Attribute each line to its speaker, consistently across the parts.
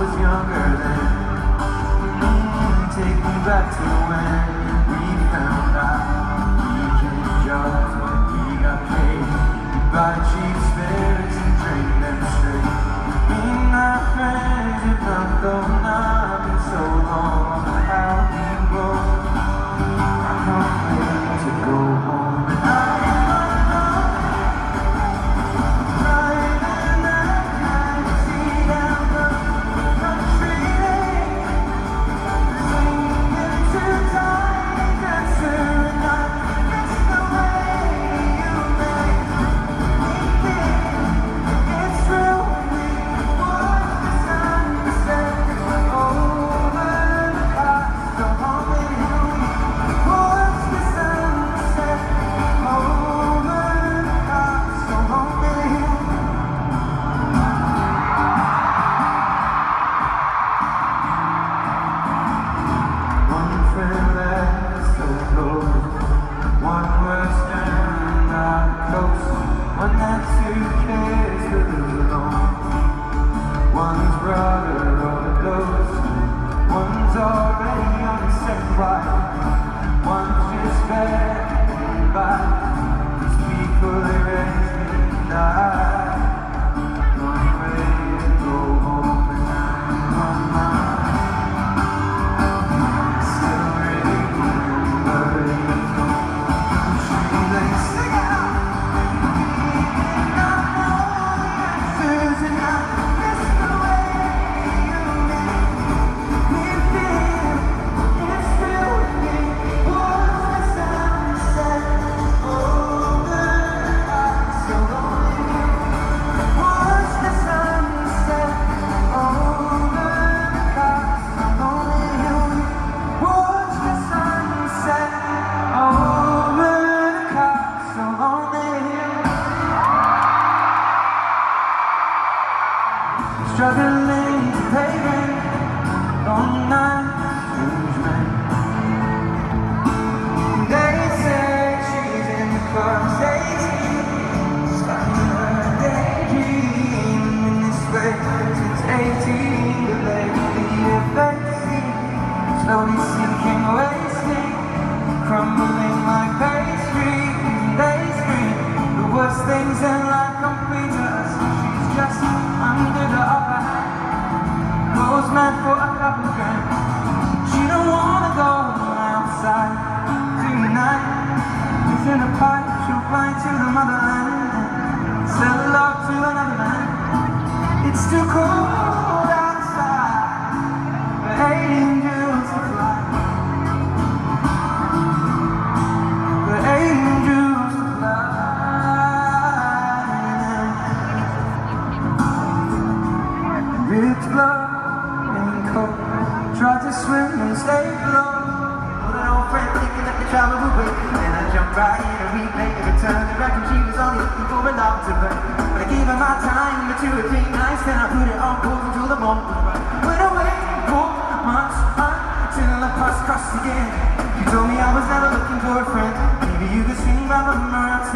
Speaker 1: was younger then. Take me back to when we found out We changed jobs when we got paid. We buy cheap spirits and drink them straight. Me and my friends have not gone not in so long.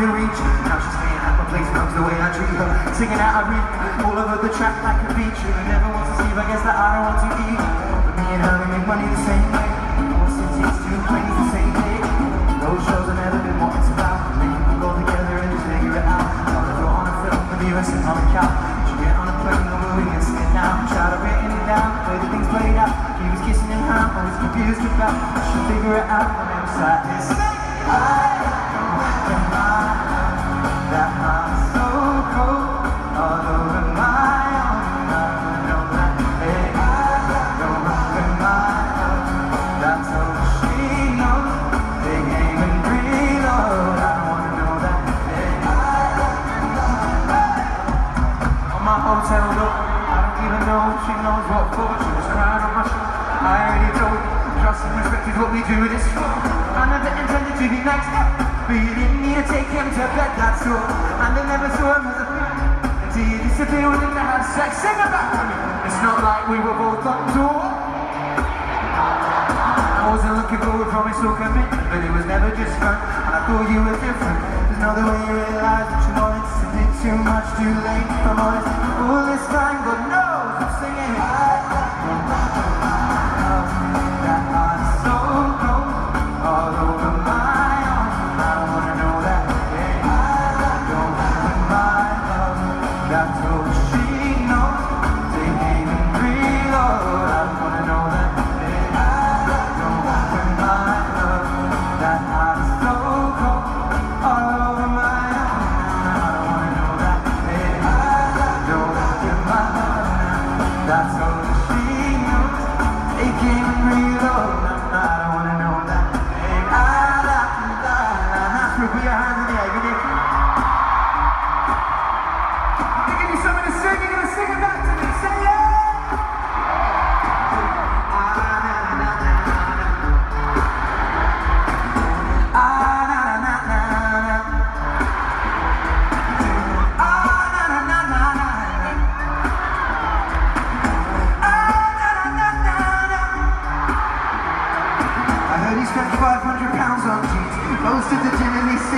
Speaker 1: to reach. Now she's staying at my place, comes the way I treat her. Singing out, I read all over the track like a beach. And I never want to sleep, I guess that I don't want to eat But me and her, we make money the same way. All cities, two planes, the same day Those shows I've never been wanting to buy Make people go together and just figure it out. I'll never on a film with you and sit on the couch. She get on a plane, I'm moving and sitting down. Try to written it down, the way that things played out. He was kissing and I'm always confused about. She'll figure it out when I'm sat inside I. I already told you, trust and respect is what we do this for. I never intended to be next up, but you didn't need to take him to bed, that's all. And I never saw him as a friend, until you disappeared and to have sex. Sing about me. It's not like we were both on tour. I wasn't looking for a promise so commitment, but it was never just fun, and I thought you were different. There's no other way you realized that you wanted to do too much too late, if I'm honest. All this time, God No singing high.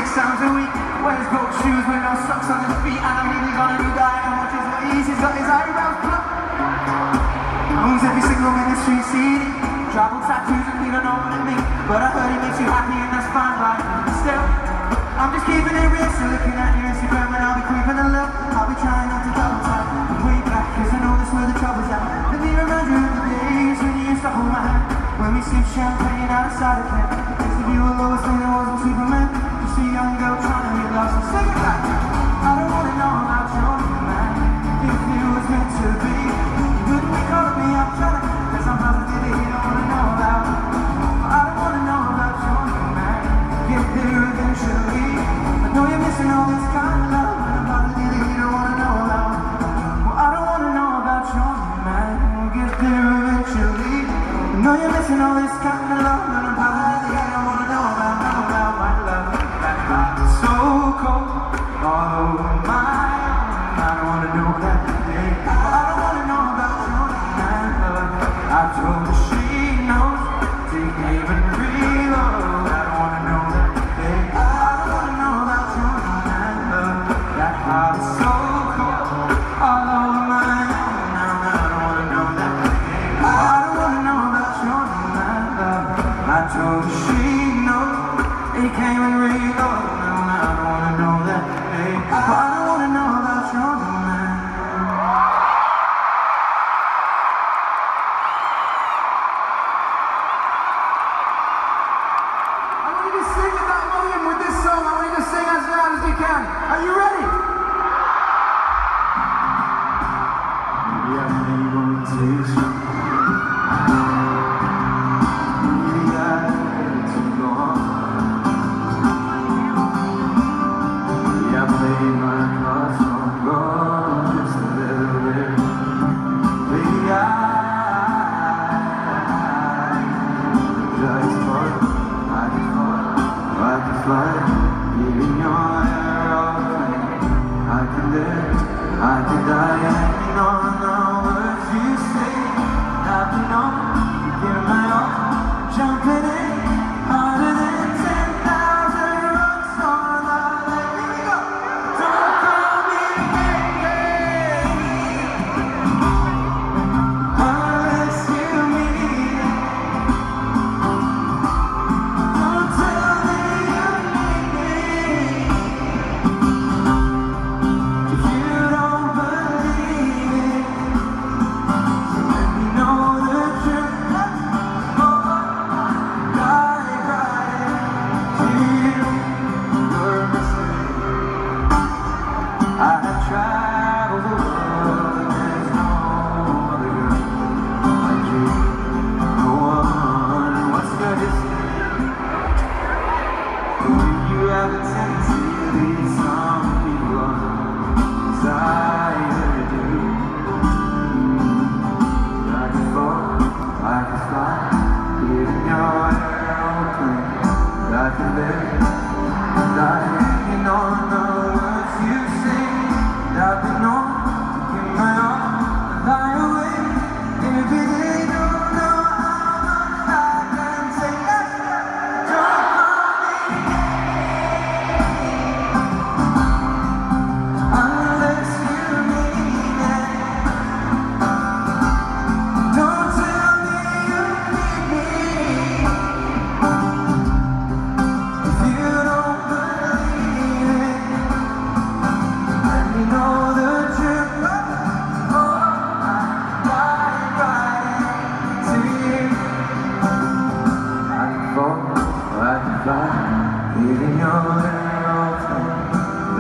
Speaker 1: six times a week. Wears gold shoes with no socks on his feet And I'm really gonna be dying. And watch his knees He's got his eyebrows plucked. Owns every single ministry city, Travel tattoos and we don't know what it means. But I heard he makes you happy and that's fine right? Still, I'm just keeping it real. So looking at your Instagram and I'll be creeping a little. I'll be trying not to double tap. Way back, cause I know that's where the trouble's at Let me remind you of the days when you used to hold my hand. When we sipped champagne outside of camp Cause if you were always thinking I wasn't Superman i don't want to be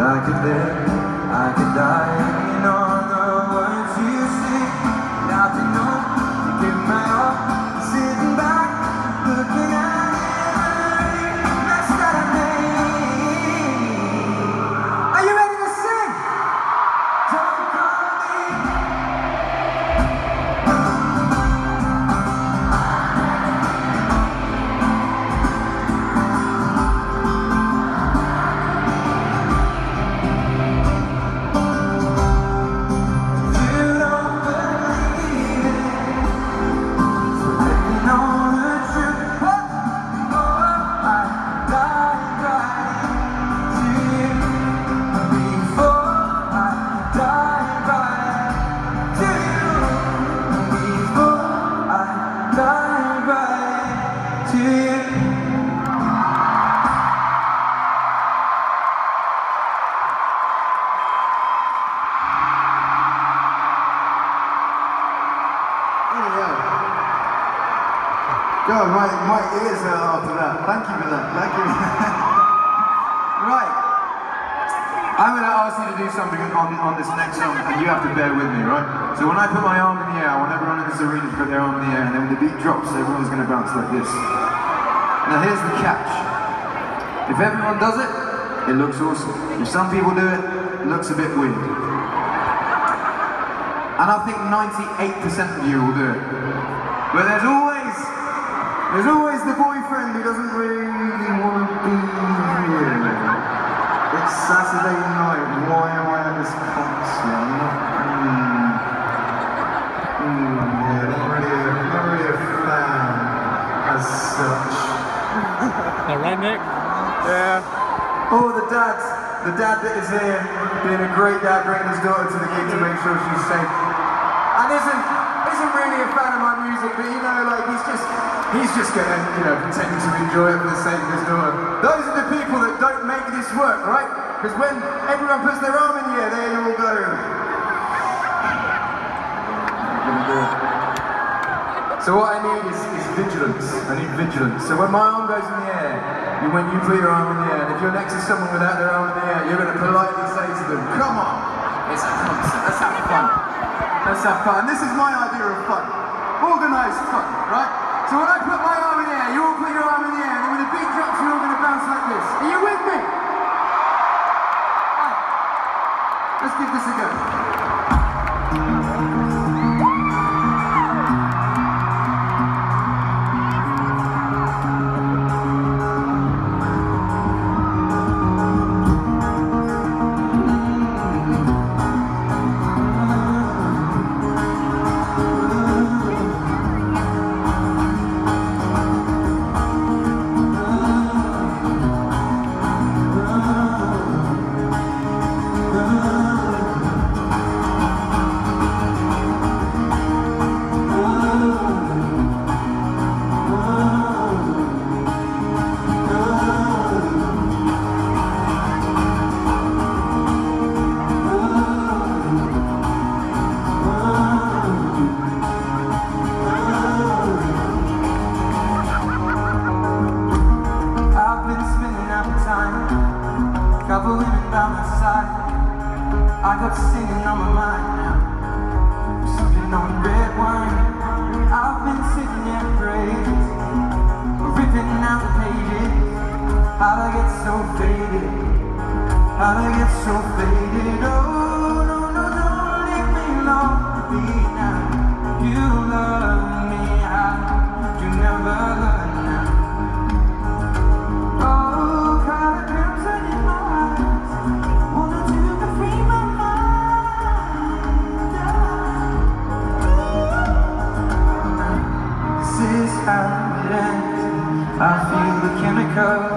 Speaker 1: I could live, I could die, hanging on the words you sing. Nothing know, to give my So
Speaker 2: when I put my arm in the air, I want everyone in this arena to put their arm in the air, and then when the beat drops, everyone's going to bounce like this. Now here's the catch. If everyone does it, it looks awesome. If some people do it, it looks a bit weird. And I think 98% of you will do it. But there's always, there's always the boyfriend who doesn't really want to be here. It's Saturday
Speaker 3: All right, Nick?
Speaker 2: Yeah. Oh, the dad. The dad that is here, being a great dad, bringing his daughter to the gig to make sure she's safe. And isn't isn't really a fan of my music, but you know, like he's just he's just gonna, you know, pretend to enjoy it for the sake of his daughter. Those are the people that don't make this work, right? Because when everyone puts their arm in the air, there all go. So what I need is, is vigilance. I need vigilance. So when my arm goes in the air, you, when you put your arm in the air, and if you're next to someone without their arm in the air, you're going to politely say to them, come on, it's a concert, let's have fun. Let's have fun. This is my idea of fun. Organised fun, right? So when I put my arm in the air, you all put your arm in the air, and when the beat drops, you're all going to bounce like this. Are you with me? Right. Let's give this a go.
Speaker 1: By my side. I got singing on my mind now, sipping on red wine. I've been sitting here praise, ripping out the pages. How'd I get so faded? How'd I get so faded? Oh no no don't leave me lonely now. You I feel the chemicals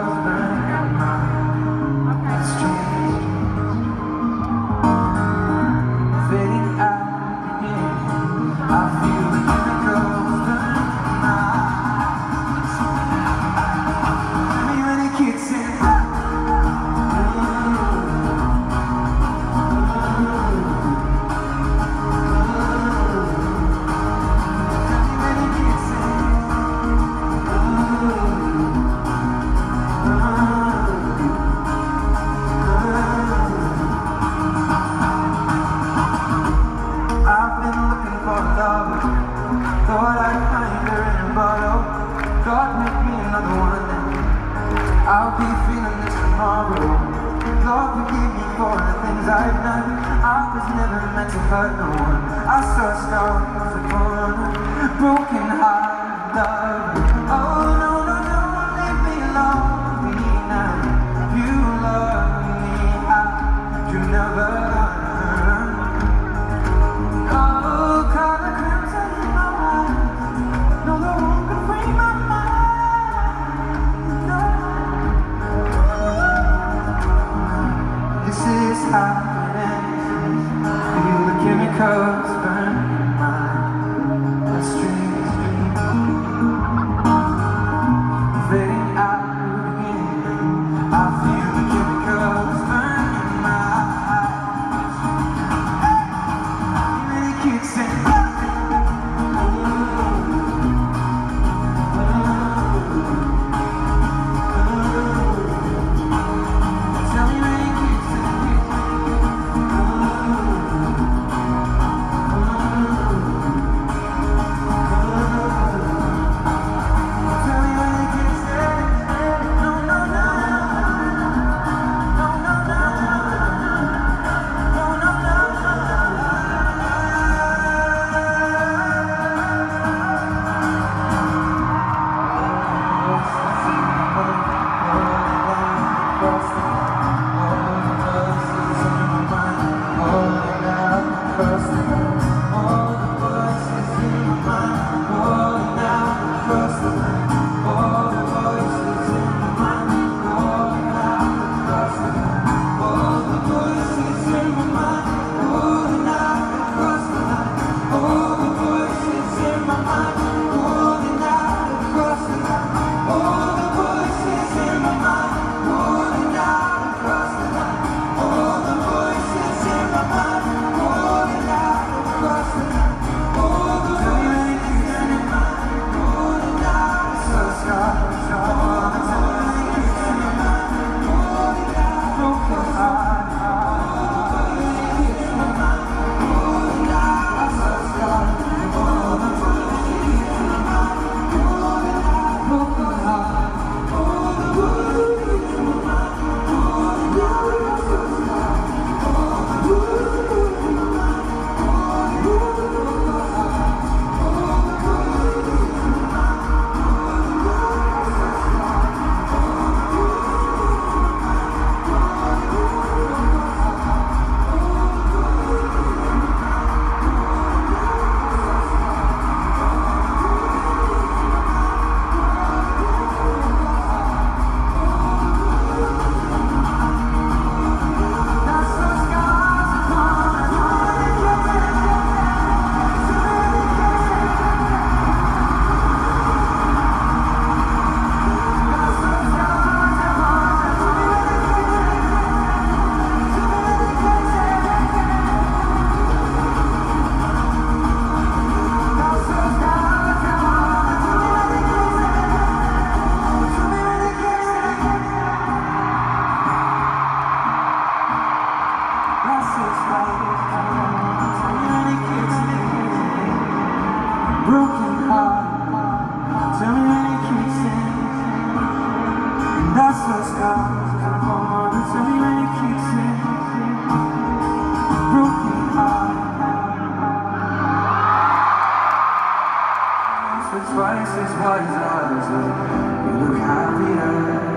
Speaker 1: you look happier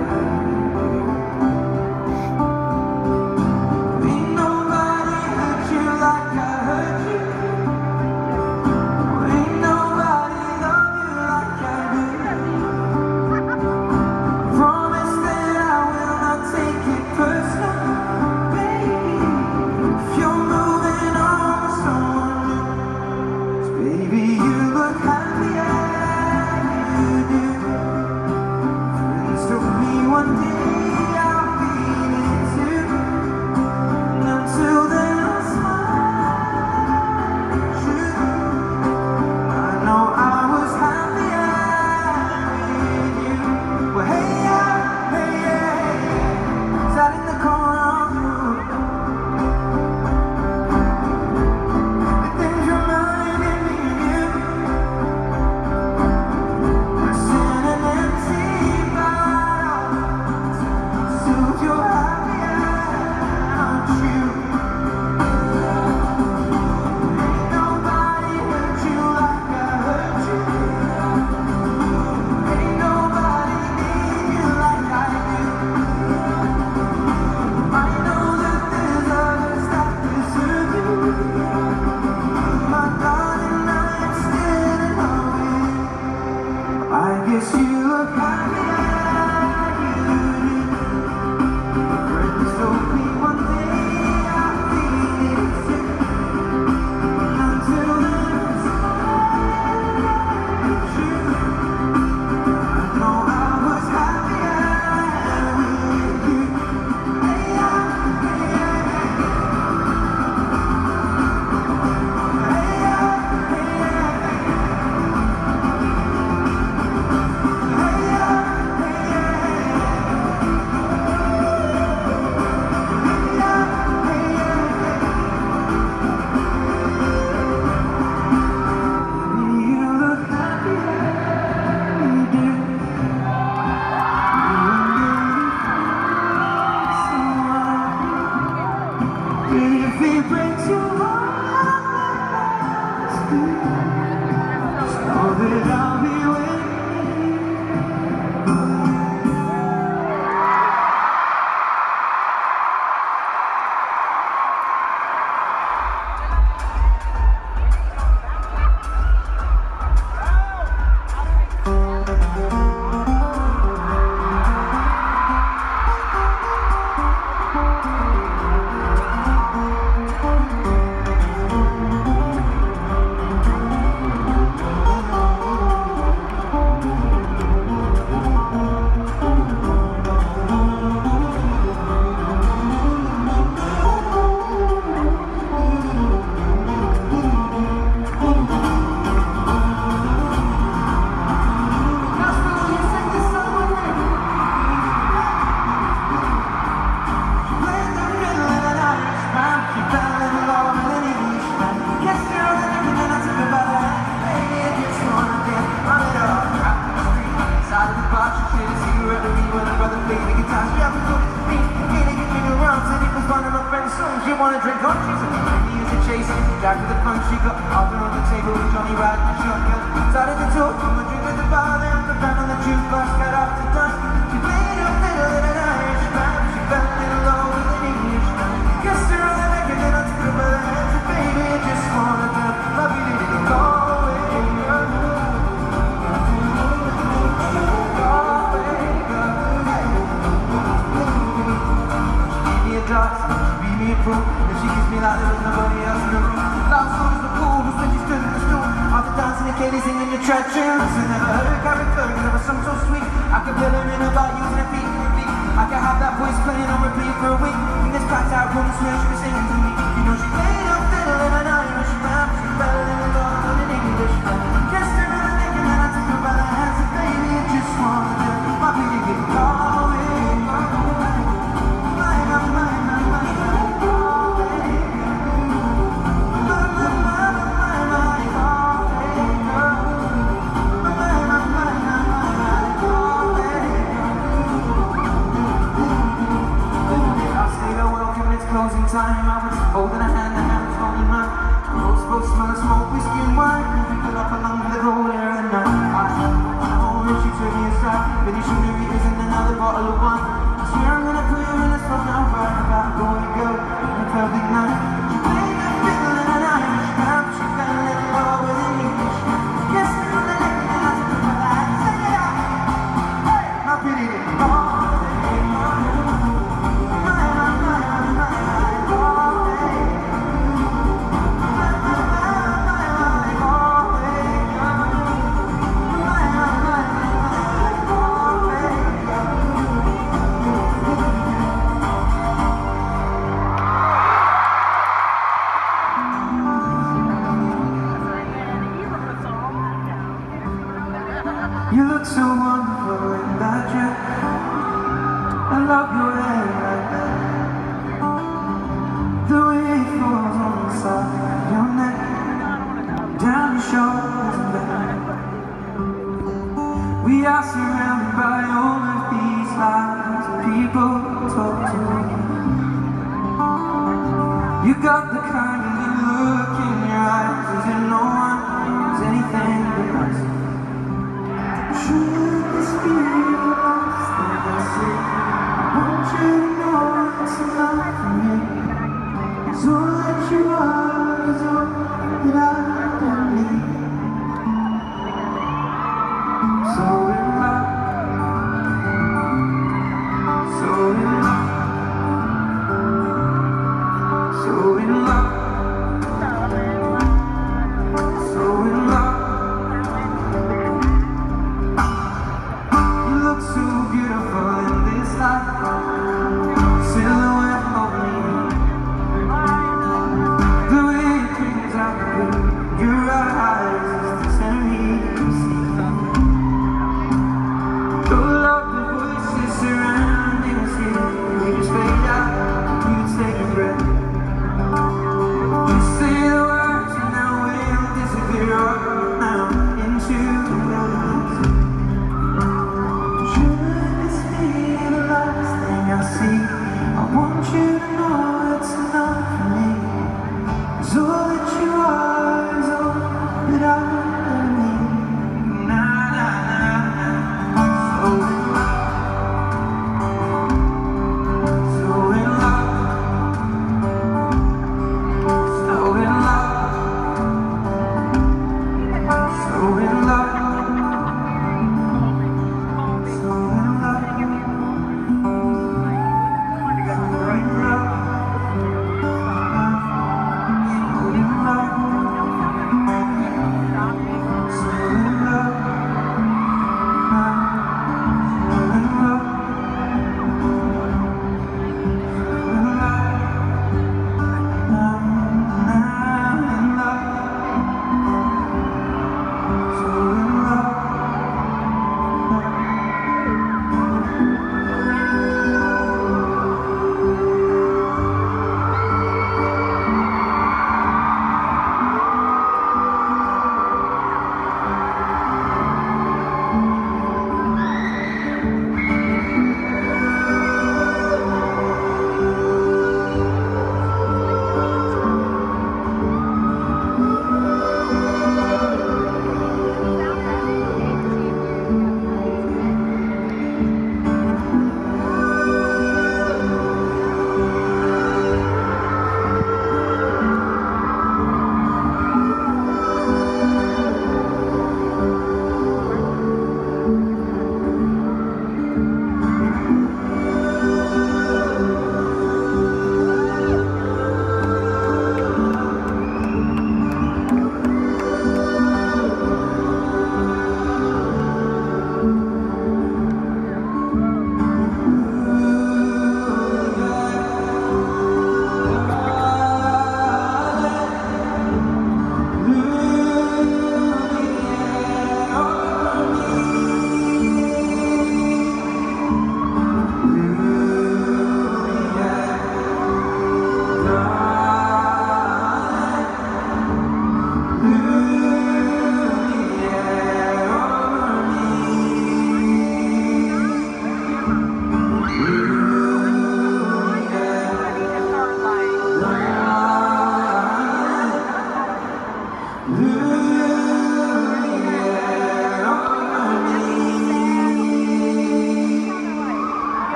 Speaker 1: Jack to the front, she got off on the table with Johnny riding and shotgun. Started to talk, from a drink at the bar, then the band on the jukebox got up to dance. She played a fiddle in an Irish band. She fell in love with an English man. Kissed her on the neck and then I took her by the hand. Said, baby, I just wanna to go away. me a drop, she beat me a proof, and she kissed me like dancing the Katie singing your trap tunes. I never heard a was some so sweet. I could feel her in about using her feet. I could have that voice playing on repeat for a week. In this packed out room, swear she was singing to me. You know she played a fiddle in an Irish rap, she fell in love with an English man. Kissed her on the neck and I took her by the hand, said, baby, I just wanna time, I was holding a hand, the hand was holding mine. Both both smell of smoke, whiskey and wine. We up along the road there and night. I know when she took me aside, finish your movies and another bottle of wine. I swear I'm gonna put you in this now, right about going go on a perfect night. I want you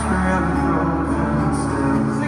Speaker 1: forever frozen still.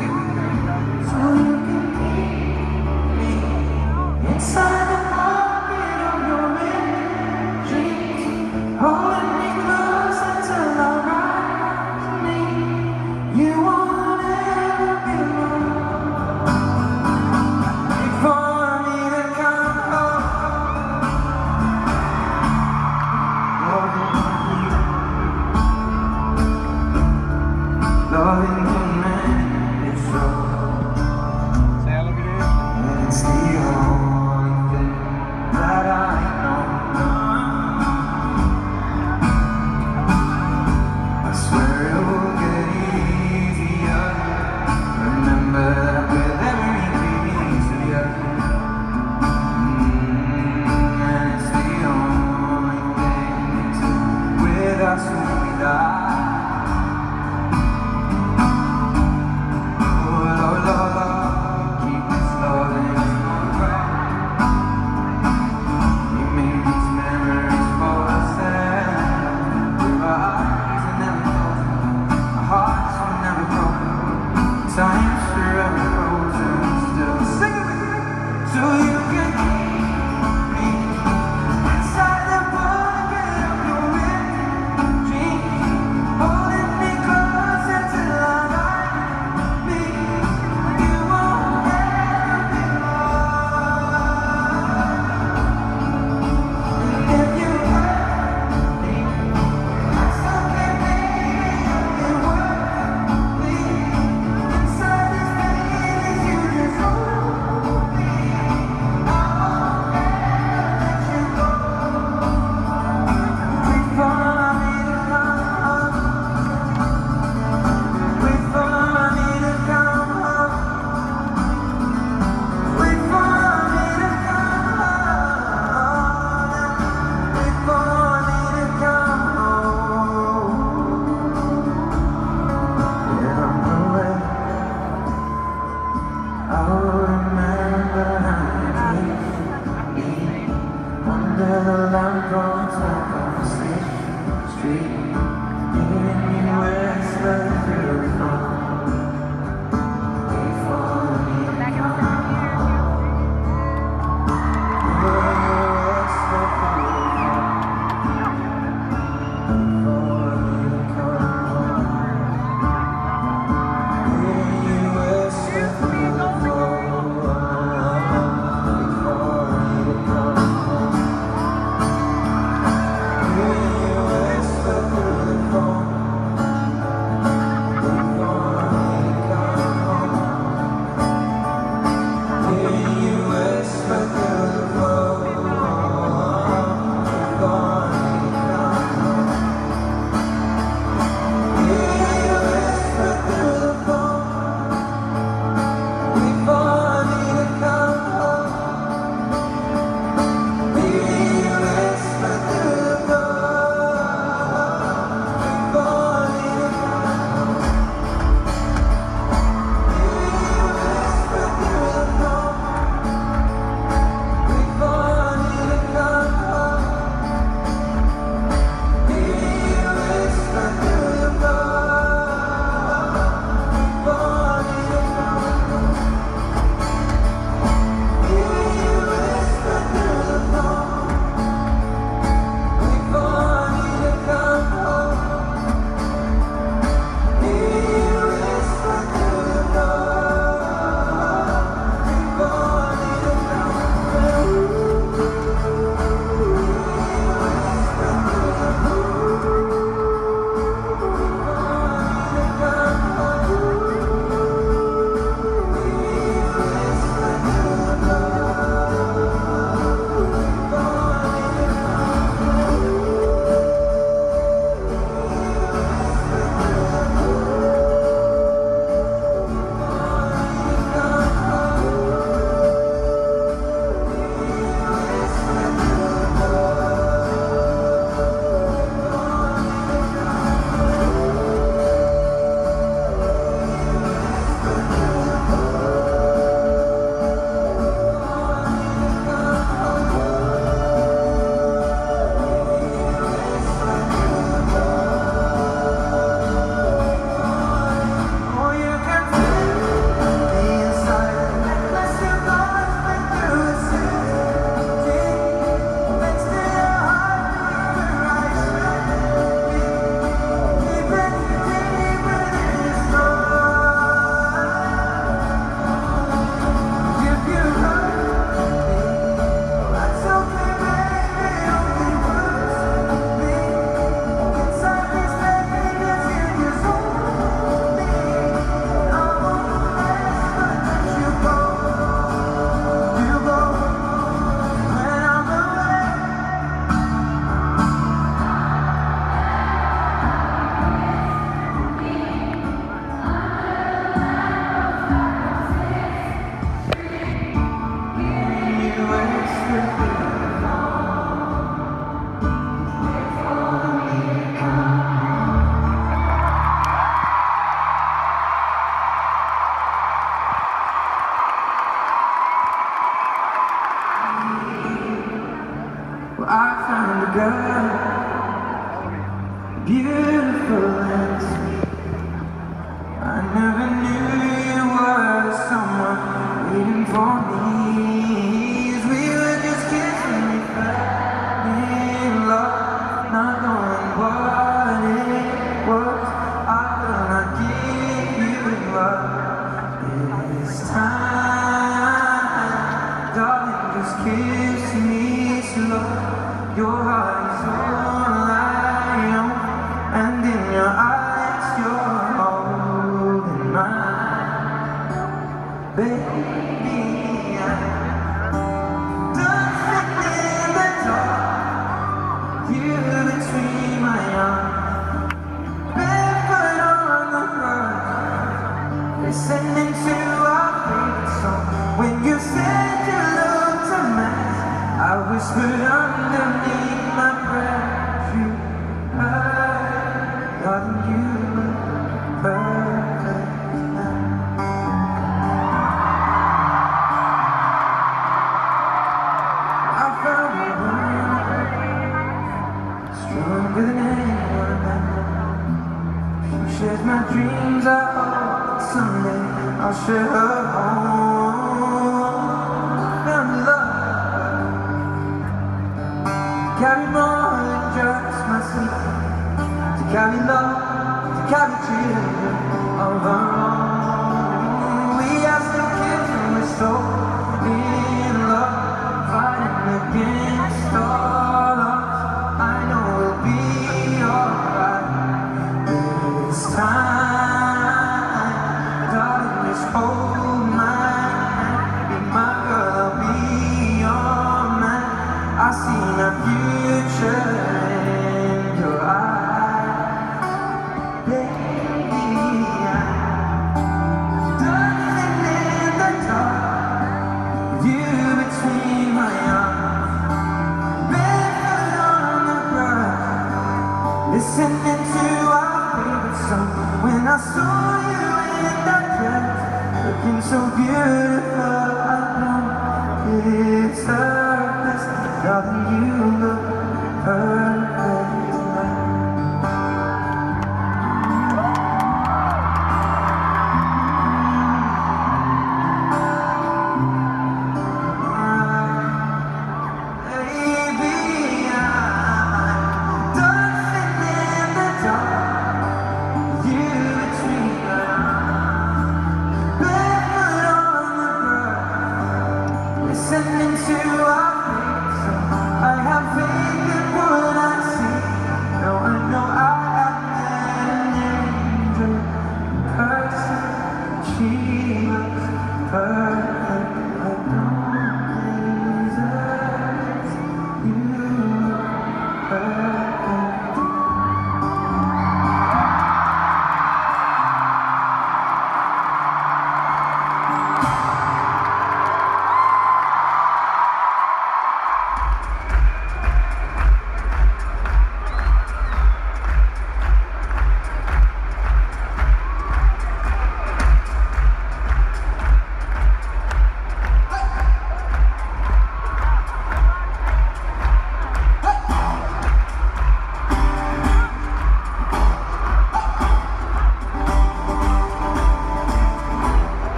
Speaker 1: Listening to our song. I have faith